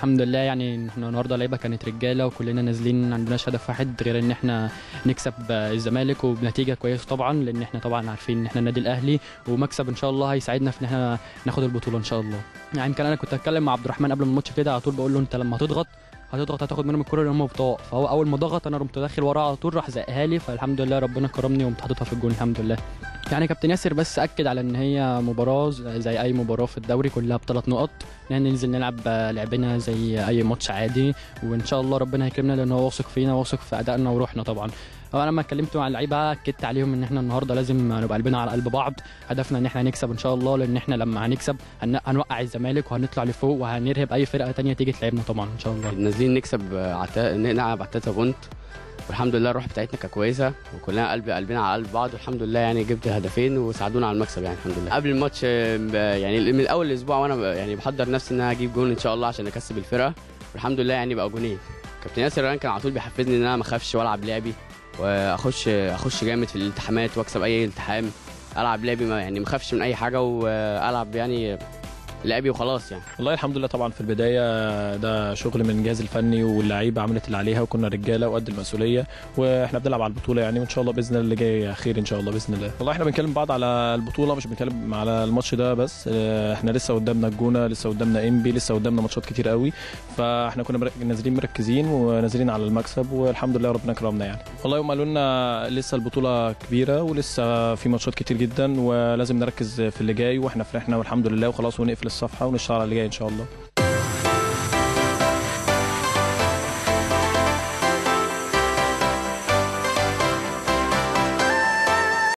الحمد لله يعني إحنا النهارده لعيبه كانت رجالة وكلنا نازلين ما عندناش هدف واحد غير إن إحنا نكسب الزمالك وبنتيجة كويسة طبعا لأن إحنا طبعا عارفين إن إحنا النادي الأهلي ومكسب إن شاء الله هيساعدنا في إن إحنا ناخد البطولة إن شاء الله. يعني يمكن أنا كنت أتكلم مع عبد الرحمن قبل الماتش كده على طول بقول له أنت لما هتضغط هتضغط هتاخد منهم الكرة اللي هم بطاق فهو أول ما ضغط أنا قمت داخل وراه على طول راح زقها لي فالحمد لله ربنا كرمني وقمت حاططها في الجون الحمد لله. يعني كابتن ياسر بس أكد على إن هي مباراة زي أي مباراة في الدوري كلها بثلاث نقط. إحنا ننزل نلعب لعبنا زي أي ماتش عادي وإن شاء الله ربنا هيكرمنا لأن هو واثق فينا واثق في أدائنا وروحنا طبعا. أنا لما اتكلمت مع اللعيبة أكدت عليهم إن إحنا النهارده لازم نبقى قلبنا على قلب بعض. هدفنا إن إحنا نكسب إن شاء الله لأن إحنا لما هنكسب هن... هنوقع الزمالك وهنطلع لفوق وهنرهب أي فرقة تانية تيجي تلعبنا طبعا إن شاء الله. نازلين نكسب عتا... نلعب على تلاته بونت. والحمد لله الروح بتاعتنا كانت كويسة وكلنا قلب قلبنا على قلب بعض والحمد لله يعني جبت هدفين وساعدونا على المكسب يعني الحمد لله. قبل الماتش يعني من أول الأسبوع وأنا يعني بحضر نفسي إن أنا أجيب جون إن شاء الله عشان أكسب الفرقة والحمد لله يعني بقى جونين. كابتن ياسر كان على طول بيحفزني إن أنا ما أخافش وألعب لعبي واخش أخش جامد في الالتحامات وأكسب أي التحام. ألعب لعبي يعني ما أخافش من أي حاجة وألعب يعني لعبي وخلاص يعني. والله الحمد لله طبعا في البداية ده شغل من الجهاز الفني واللعيبة عملت اللي عليها وكنا رجالة وقد المسؤولية وإحنا بنلعب على البطولة يعني وإن شاء الله بإذن الله اللي جاي خير إن شاء الله بإذن الله. والله إحنا بنكلم بعض على البطولة مش بنتكلم على الماتش ده بس. إحنا لسه قدامنا الجونة لسه قدامنا إنبي لسه قدامنا ماتشات كتير قوي. فإحنا كنا. نازلين مركزين ونازلين على المكسب والحمد لله ربنا كرمنا يعني. والله هم قالوا لنا لسه البطولة كبيرة ولسه في ماتشات كتير جدا ولازم نركز في اللي جاي وإحنا فرحنا والحمد لله وخلاص ونقفل الصفحه ونشتغل على اللي جاي إن شاء الله.